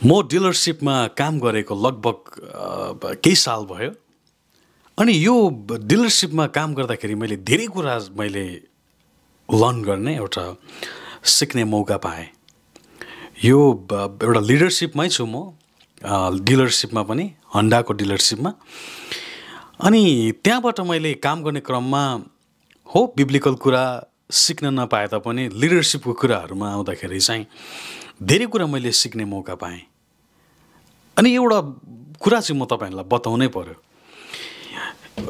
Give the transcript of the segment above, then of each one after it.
म डिलरसिपमा काम गरेको लगभग केही साल भयो। अनि यो डिलरसिपमा काम गर्दाखेरि मैले धेरै कुरा मैले लर्न गर्ने एउटा सिक्ने मौका पाएँ। यो एउटा लिडरसिपमै छु म डिलरसिपमा पनि हन्डाको डिलरसिपमा अनि त्यहाँबाट मैले काम गर्ने क्रममा हो बिब्लिकल कुरा सिक्न नपाए तापनि लिडरसिपको कुराहरूमा आउँदाखेरि चाहिँ धेरै कुरा मैले सिक्ने मौका पाएँ। अनि एउटा कुरा चाहिँ म तपाईँहरूलाई बताउनै पर्यो।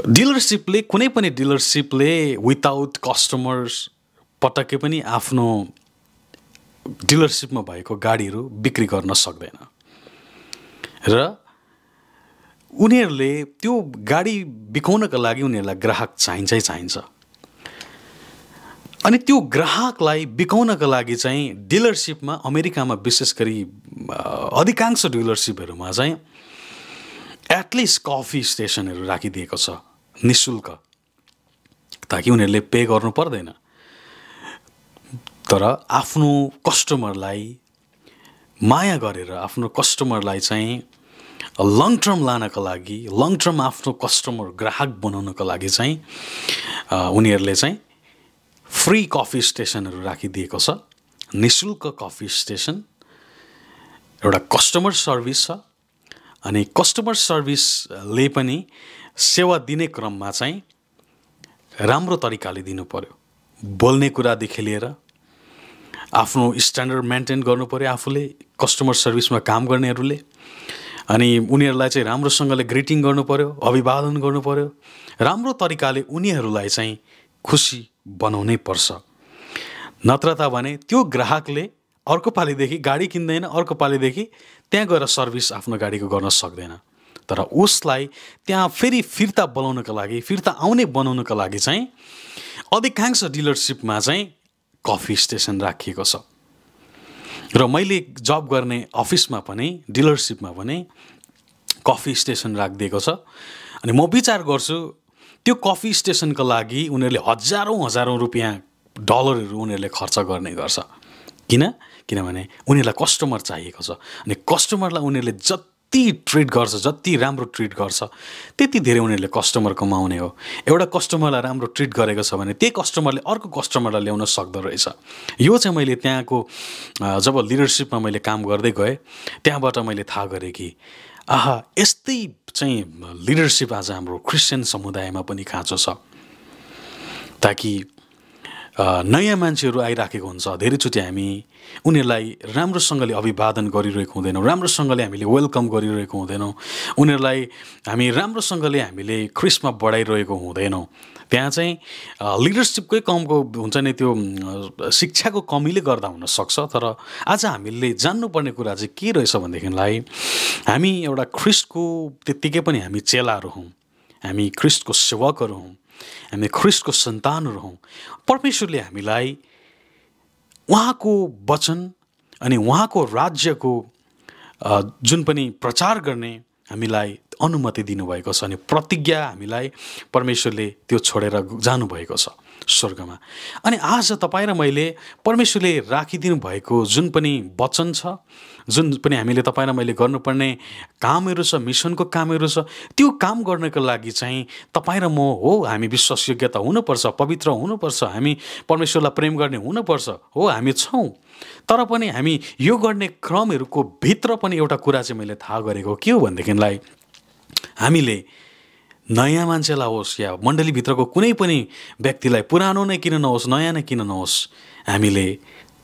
डिलरसिपले कुनै पनि डिलरसिपले विदाउट कस्टमर्स पटक्कै पनि आफ्नो डिलरसिपमा भएको गाडीहरू बिक्री गर्न सक्दैन। र उनीहरूले त्यो गाडी बिकाउनका लागि उनीहरूलाई ग्राहक चाहिन्छै चाहिन्छ। अनि त्यो ग्राहकलाई बिकाउनका लागि चाहिँ डिलरसिपमा अमेरिकामा विशेष गरी अधिकांश डिलरसिपहरूमा चाहिँ एटलिस्ट कफी स्टेसनहरू राखिदिएको छ नि शुल्क ताकि उनीहरूले पे गर्नु पर्दैन। तर आफ्नो कस्टमरलाई माया गरेर आफ्नो कस्टमरलाई चाहिँ लङ टर्म लानको लागि लङ टर्म आफ्नो कस्टमर ग्राहक बनाउनको लागि चाहिँ उनीहरूले चाहिँ फ्री कफी स्टेसनहरू राखिदिएको छ। नि शुल्क कफी स्टेसन एउटा कस्टमर सर्भिस छ अनि कस्टमर सर्भिसले पनि सेवा दिने क्रममा चाहिँ राम्रो तरिकाले दिनु पऱ्यो बोल्ने कुरादेखि लिएर आफ्नो स्ट्यान्डर्ड मेन्टेन पऱ्यो आफूले कस्टमर सर्भिसमा काम गर्नेहरूले अनि उनीहरूलाई चाहिँ राम्रोसँगले ग्रिटिङ पऱ्यो अभिवादन पऱ्यो राम्रो तरिकाले उनीहरूलाई चाहिँ खुसी बनाउनै पर्छ। नत्र त भने त्यो ग्राहकले अर्को पालिदेखि गाडी किन्दैन अर्को पालिदेखि त्यहाँ गएर सर्भिस आफ्नो गाडीको गर्न सक्दैन। तर उसलाई त्यहाँ फेरि फिर्ता बोलाउनको लागि फिर्ता आउने बनाउनको लागि चाहिँ अधिकांश डिलरसिपमा चाहिँ कफी स्टेसन राखिएको छ। र मैले जब गर्ने अफिसमा पनि डिलरसिपमा पनि कफी स्टेसन राखिदिएको छ। अनि म विचार गर्छु त्यो कफी स्टेसनको लागि उनीहरूले हजारौँ हजारौँ रुपियाँ डलरहरू उनीहरूले खर्च गर्ने गर्छ। किन? किनभने उनीहरूलाई कस्टमर चाहिएको छ अनि कस्टमरलाई उनीहरूले जति ट्रिट गर्छ जति राम्रो ट्रिट गर्छ त्यति धेरै उनीहरूले कस्टमर कमाउने हो। एउटा कस्टमरलाई राम्रो ट्रिट गरेको छ भने त्यही कस्टमरले अर्को कस्टमरलाई ल्याउन सक्दो रहेछ। यो चाहिँ मैले त्यहाँको जब लिडरसिपमा मैले काम गर्दै गएँ त्यहाँबाट मैले थाहा गरेँ कि आहा यस्तै चाहिँ लिडरसिप आज हाम्रो क्रिस्चियन समुदायमा पनि खाँचो छ। ताकि नयाँ मान्छेहरू आइराखेको हुन्छ। धेरैचोटि हामी उनीहरूलाई राम्रोसँगले अभिवादन गरिरहेको हुँदैनौँ राम्रोसँगले हामीले वेलकम गरिरहेको हुँदैनौँ। उनीहरूलाई हामी राम्रोसँगले हामीले ख्रिस्टमा बढाइरहेको हुँदैनौँ। त्यहाँ चाहिँ लिडरसिपकै कमको हुन्छ नि त्यो शिक्षाको कमीले गर्दा हुनसक्छ। तर आज हामीले जान्नुपर्ने कुरा चाहिँ के रहेछ भनेदेखिलाई हामी एउटा ख्रिस्टको त्यत्तिकै पनि हामी चेलाहरू हौँ। हामी ख्रिस्टको सेवकहरू हौँ। हामी ख्रिस्टको सन्तानहरू हौँ। परमेश्वरले हामीलाई उहाँको वचन अनि उहाँको राज्यको जुन पनि प्रचार गर्ने हामीलाई अनुमति दिनुभएको छ अनि प्रतिज्ञा हामीलाई परमेश्वरले त्यो छोडेर जानुभएको छ। स्वर्गमा। अनि आज तपाईँ र मैले परमेश्वरले राखिदिनु भएको जुन पनि वचन छ जुन पनि हामीले तपाईँ र मैले गर्नुपर्ने कामहरू छ मिसनको कामहरू छ त्यो काम गर्नको लागि चाहिँ तपाईँ र म हो हामी विश्वासयोग्यता हुनुपर्छ पवित्र हुनुपर्छ हामी परमेश्वरलाई प्रेम गर्ने हुनुपर्छ हो हामी छौँ। तर पनि हामी यो गर्ने क्रमहरूको भित्र पनि एउटा कुरा चाहिँ मैले थाहा गरेको के हो भनेदेखिलाई हामीले नयाँ मान्छेलाई होस् या मण्डलीभित्रको कुनै पनि व्यक्तिलाई पुरानो नै किन नहोस् नयाँ नै किन नहोस् हामीले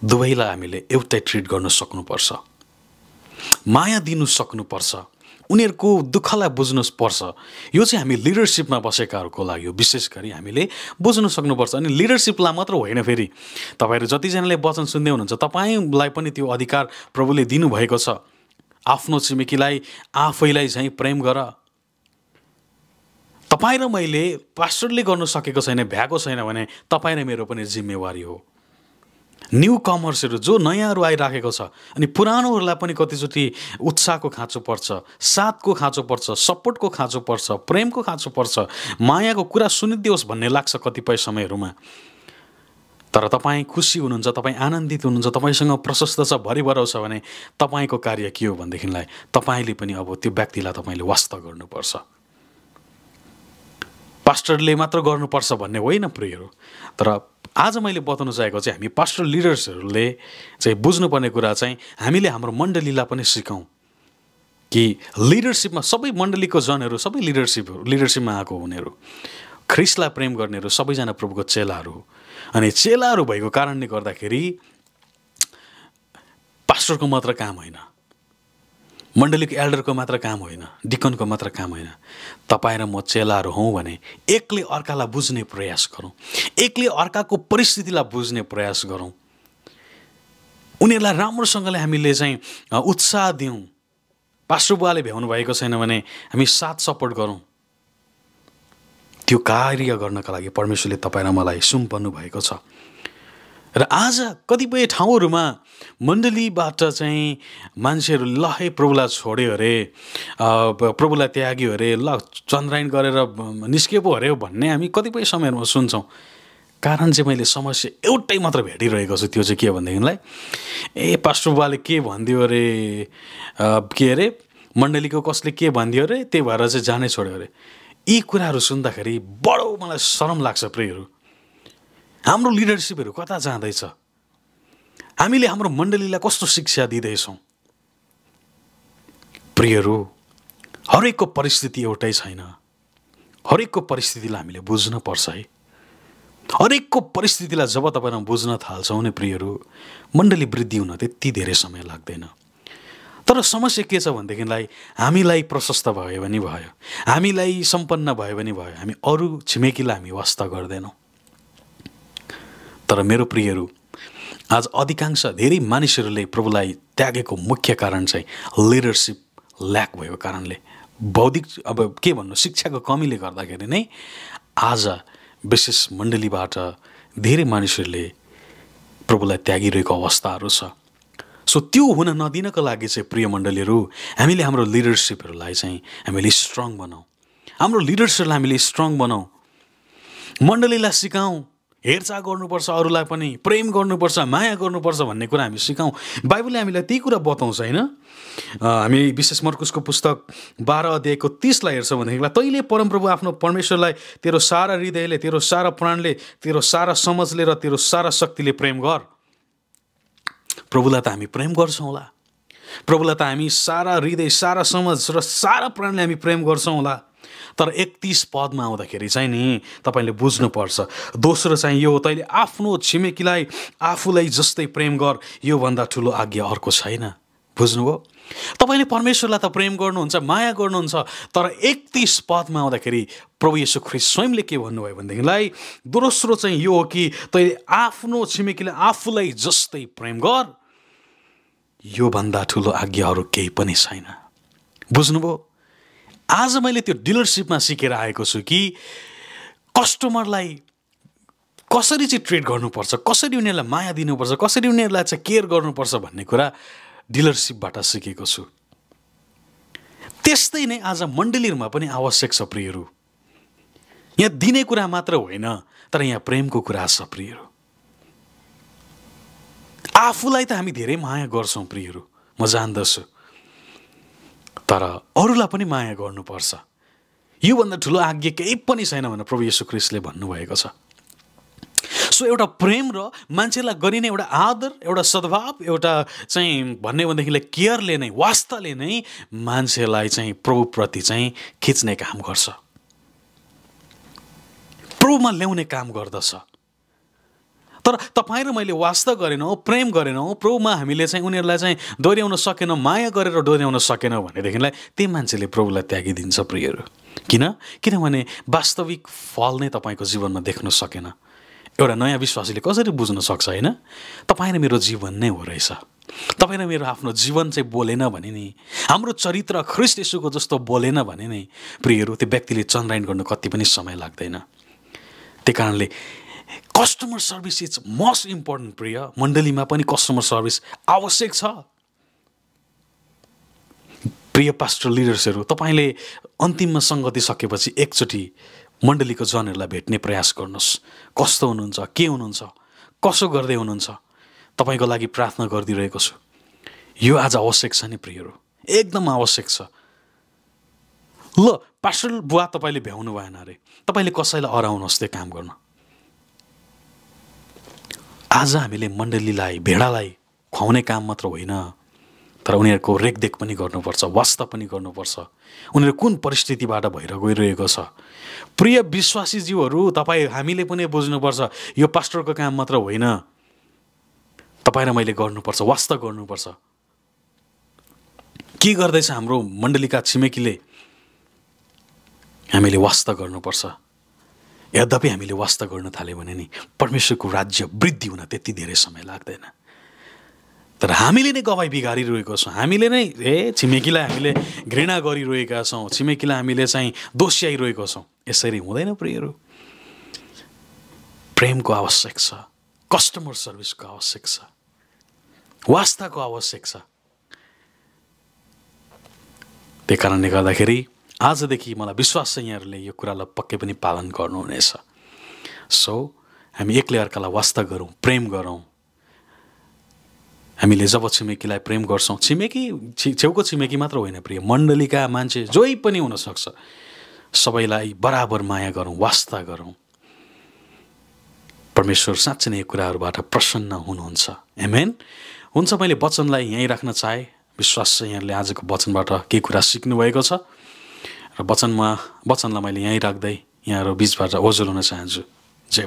दुवैलाई हामीले एउटै ट्रिट गर्न सक्नुपर्छ। माया दिनु सक्नुपर्छ। उनीहरूको दुःखलाई बुझ्नु पर्छ। यो चाहिँ हामी लिडरसिपमा बसेकाहरूको लागि विशेष गरी हामीले बुझ्नु सक्नुपर्छ। अनि लिडरसिपलाई मात्र होइन फेरि। तपाईँहरू जतिजनाले वचन सुन्दै हुनुहुन्छ तपाईँलाई पनि त्यो अधिकार प्रभुले दिनुभएको छ। आफ्नो छिमेकीलाई आफैलाई चाहिँ प्रेम गर। तपाईँ र मैले पास्टरले गर्नु सकेको छैन भ्याएको छैन भने तपाईँ र मेरो पनि जिम्मेवारी हो। न्यु कमर्सहरू जो नयाँहरू आइराखेको छ अनि पुरानोहरूलाई पनि कतिचोटि उत्साहको खाँचो पर्छ साथको खाँचो पर्छ सपोर्टको खाँचो पर्छ प्रेमको खाँचो पर्छ मायाको कुरा सुनिदियोस् भन्ने लाग्छ कतिपय समयहरूमा। तर तपाईँ खुसी हुनुहुन्छ तपाईँ आनन्दित हुनुहुन्छ तपाईँसँग प्रशस्त छ भरिभराउ छ भने तपाईँको कार्य के हो भनेदेखिलाई तपाईँले पनि अब त्यो व्यक्तिलाई तपाईँले वास्ता गर्नुपर्छ। पास्टरले मात्र गर्नुपर्छ भन्ने होइन प्रियहरू तर आज मैले बताउन चाहेको चाहिँ हामी पास्टर लिडर्सहरूले चाहिँ बुझ्नुपर्ने कुरा चाहिँ हामीले हाम्रो मण्डलीलाई पनि सिकाउँ कि लिडरसिपमा सबै मण्डलीको जनहरू सबै लिडरसिप लिडरसिपमा आएको हुनेहरू ख्रिसलाई प्रेम गर्नेहरू सबैजना प्रभुको चेलाहरू अनि चेलाहरू भएको कारणले गर्दाखेरि पास्टरको मात्र काम होइन। मण्डलीको एल्डरको मात्र काम होइन डिकनको मात्र काम होइन। तपाईँ र म चेलाहरू हौँ भने एकले अर्कालाई बुझ्ने प्रयास गरौँ एकले अर्काको परिस्थितिलाई बुझ्ने प्रयास गरौँ। उनीहरूलाई राम्रोसँगले हामीले चाहिँ उत्साह दिउँ। पास्टर बुवाले भ्याउनु भएको छैन भने हामी साथ सपोर्ट गरौँ। त्यो कार्य गर्नका लागि परमेश्वरले तपाईँ र मलाई सुम्पन्नु भएको छ। र आज कतिपय ठाउँहरूमा मण्डलीबाट चाहिँ मान्छेहरू ल है प्रभुलाई छोड्यो अरे प्रभुलाई त्याग्यो अरे ल चन्द्रायन गरेर निस्के पो अरे भन्ने हामी कतिपय समयहरूमा सुन्छौँ। कारण चाहिँ मैले समस्या एउटै मात्र भेटिरहेको छु त्यो चाहिँ के भनेदेखिलाई ए पास्टर बुवाले के भनिदियो अरे के अरे मण्डलीको कसले के भनिदियो अरे त्यही भएर चाहिँ जानै छोड्यो अरे। यी कुराहरू सुन्दाखेरि बडो मलाई शरम लाग्छ प्रियहरू। हाम्रो लिडरसिपहरू कता जाँदैछ? हामीले हाम्रो मण्डलीलाई कस्तो शिक्षा दिँदैछौँ? प्रियहरू हरेकको परिस्थिति एउटै छैन। हरेकको परिस्थितिलाई हामीले बुझ्नुपर्छ है। हरेकको परिस्थितिलाई जब तपाईँलाई बुझ्न थाल्छौँ भने प्रियहरू मण्डली वृद्धि हुन त्यति धेरै समय लाग्दैन। तर समस्या के छ भनेदेखिलाई हामीलाई प्रशस्त भयो भने भयो। हामीलाई सम्पन्न भयो भने भयो। हामी अरू छिमेकीलाई हामी वास्ता गर्दैनौँ। तर मेरो प्रियहरू आज अधिकांश धेरै मानिसहरूले प्रभुलाई त्यागेको मुख्य कारण चाहिँ लिडरसिप ल्याक भएको कारणले। बौद्धिक अब के भन्नु शिक्षाको कमीले गर्दाखेरि नै आज विशेष मण्डलीबाट धेरै मानिसहरूले प्रभुलाई त्यागिरहेको अवस्थाहरू छ। सो त्यो हुन नदिनको लागि चाहिँ प्रिय मण्डलीहरू हामीले हाम्रो लिडरसिपहरूलाई चाहिँ हामीले स्ट्रङ बनाऊ। हाम्रो लिडर्सहरूलाई हामीले स्ट्रङ बनाऊ। मण्डलीलाई सिकाउँ हेरचाह गर्नुपर्छ अरूलाई पनि प्रेम गर्नुपर्छ माया गर्नुपर्छ भन्ने कुरा हामी सिकाउँ बाइबलले हामीलाई त्यही कुरा बताउँछ होइन? हामी विशेष मर्कुसको पुस्तक बाह्र अध्यायको तिसलाई हेर्छौँ भनेदेखिलाई तैँले परमप्रभु आफ्नो परमेश्वरलाई तेरो सारा हृदयले तेरो सारा प्राणले तेरो सारा समझले र तेरो सारा शक्तिले प्रेम गर। प्रभुलाई त हामी प्रेम गर्छौँ होला। प्रभुलाई त हामी सारा हृदय सारा समझ र सारा प्राणले हामी प्रेम गर्छौँ होला। तर एकतिस पदमा आउँदाखेरि चाहिँ नि तपाईँले बुझ्नुपर्छ। दोस्रो चाहिँ यो तैँले आफ्नो छिमेकीलाई आफूलाई जस्तै प्रेम गर योभन्दा ठुलो आज्ञा अर्को छैन। बुझ्नुभयो? तपाईँले परमेश्वरलाई त प्रेम गर्नुहुन्छ माया गर्नुहुन्छ तर एकतिस पदमा आउँदाखेरि प्रभु यसो ख्रिस स्वयंले के भन्नुभयो भनेदेखिलाई दोस्रो चाहिँ यो हो कि तैँले आफ्नो छिमेकीलाई आफूलाई जस्तै प्रेम गर योभन्दा ठुलो आज्ञाहरू केही पनि छैन। बुझ्नुभयो? आज मैले त्यो डिलरसिपमा सिकेर आएको छु कि कस्टमरलाई कसरी चाहिँ ट्रिट गर्नुपर्छ कसरी उनीहरूलाई माया दिनुपर्छ कसरी उनीहरूलाई चाहिँ केयर गर्नुपर्छ भन्ने कुरा डिलरसिपबाट सिकेको छु। त्यस्तै नै आज मण्डलीहरूमा पनि आवश्यक छ प्रियहरू यहाँ दिने कुरा मात्र होइन तर यहाँ प्रेमको कुरा छ प्रियहरू आफूलाई त हामी धेरै माया गर्छौँ प्रियहरू म जान्दछु। तर अरूलाई पनि माया गर्नुपर्छ। योभन्दा ठुलो आज्ञा केही पनि छैन भनेर प्रभु यशु क्रिस्टले भन्नुभएको छ। सो एउटा प्रेम र मान्छेलाई गरिने एउटा आदर एउटा सद्भाव एउटा चाहिँ भन्ने भनेदेखिलाई केयरले नै वास्ताले नै मान्छेलाई चाहिँ प्रभुप्रति चाहिँ खिच्ने काम गर्छ। प्रभुमा ल्याउने काम गर्दछ। तर तपाईँ र मैले वास्ता गरेनौँ प्रेम गरेनौँ प्रभुमा हामीले चाहिँ उनीहरूलाई चाहिँ दोहोऱ्याउन सकेनौँ माया गरेर दोहोऱ्याउन सकेनौँ भनेदेखिलाई त्यही मान्छेले प्रभुलाई त्यागिदिन्छ प्रियहरू। किन? किनभने वास्तविक फल नै तपाईँको जीवनमा देख्न सकेन। एउटा नयाँ विश्वासीले कसरी बुझ्न सक्छ होइन? तपाईँ र मेरो जीवन नै हो रहेछ। तपाईँ र मेरो आफ्नो जीवन चाहिँ बोलेन भने नि हाम्रो चरित्र ख्रिस्ट यसुको जस्तो बोलेन भने नि प्रियहरू त्यो व्यक्तिले चन्द्रायन गर्नु कति पनि समय लाग्दैन। त्यही कारणले customer service is most important प्रिय मण्डलीमा पनि कस्टमर सर्भिस आवश्यक छ। प्रिय पास्टर लिडर्सहरू तपाईँले अन्तिममा सङ्गति सकेपछि एकचोटि मण्डलीको जनहरूलाई भेट्ने प्रयास गर्नुहोस्। कस्तो हुनुहुन्छ? के हुनुहुन्छ? कसो गर्दै हुनुहुन्छ? तपाईँको लागि प्रार्थना गरिदिइरहेको छु। यो आज आवश्यक छ नि प्रियहरू। एकदम आवश्यक छ। ल पास्टर बुवा तपाईँले भ्याउनु भएन अरे। तपाईँले कसैलाई हराउनुहोस् त्यो काम गर्न। आज हामीले मण्डलीलाई भेडालाई खुवाउने काम मात्र होइन तर उनीहरूको रेखदेख पनि गर्नुपर्छ वास्ता पनि गर्नुपर्छ। उनीहरू कुन परिस्थितिबाट भएर गइरहेको छ? प्रिय विश्वासीज्यूहरू तपाईँ हामीले पनि बुझ्नुपर्छ यो पास्टरको काम मात्र होइन। तपाईँ र मैले गर्नुपर्छ वास्ता गर्नुपर्छ। के गर्दैछ हाम्रो मण्डलीका छिमेकीले? हामीले वास्ता गर्नुपर्छ। यद्यपि हामीले वास्ता गर्न थाल्यो भने नि परमेश्वरको राज्य वृद्धि हुन त्यति धेरै समय लाग्दैन। तर हामीले नै गवाई बिगारिरहेको छौँ। हामीले नै ए छिमेकीलाई हामीले घृणा गरिरहेका छौँ। छिमेकीलाई हामीले चाहिँ दोस्याइरहेको छौँ। यसरी हुँदैन प्रियहरू। प्रेमको आवश्यक छ। कस्टमर सर्भिसको आवश्यक छ। वास्ताको आवश्यक छ। त्यही कारणले गर्दाखेरि आजदेखि मलाई विश्वास छ यहाँहरूले यो कुरालाई पक्कै पनि पालन गर्नुहुनेछ। सो हामी एक्लै अर्कालाई वास्ता गरौँ प्रेम गरौँ। हामीले जब छिमेकीलाई प्रेम गर्छौँ छिमेकी छि छेउको छिमेकी मात्र होइन प्रिय मण्डलीका मान्छे जोही पनि हुनसक्छ। सबैलाई बराबर माया गरौँ वास्ता गरौँ। परमेश्वर साँच्चै नै कुराहरूबाट प्रसन्न हुनुहुन्छ। एमेन हुन्छ मैले वचनलाई यहीँ राख्न चाहेँ। विश्वास छ यहाँले आजको वचनबाट केही कुरा सिक्नुभएको छ? र वचनमा वचनलाई मैले यहीँ राख्दै यहाँहरू बिचबाट ओझल हुन चाहन्छु। जय